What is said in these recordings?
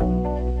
you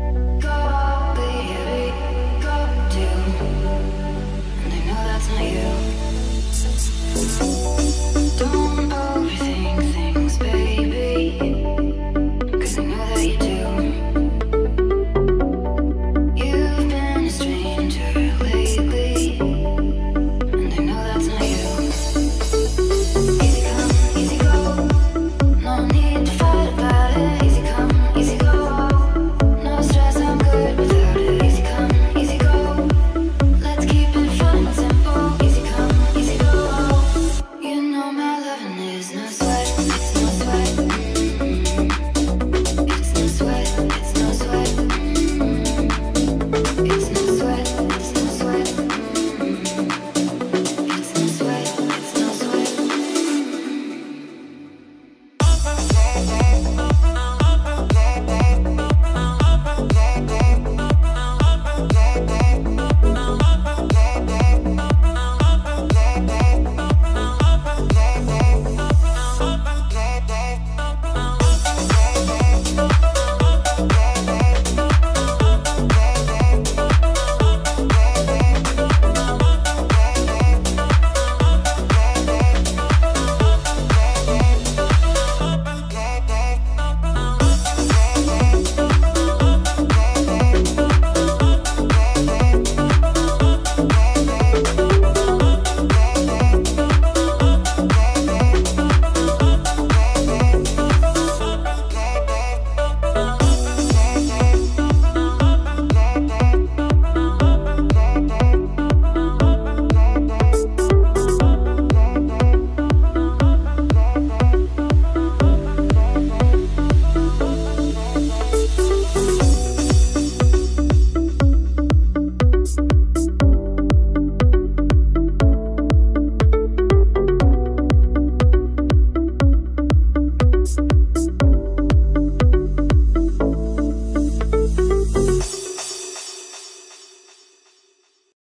business.